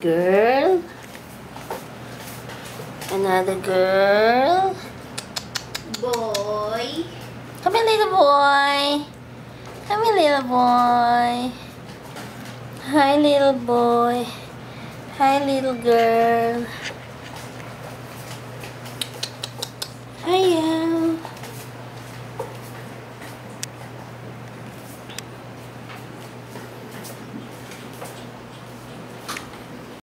Girl. Another girl. Boy. Come here, little boy. Come here, little boy. Hi, little boy. Hi, little girl.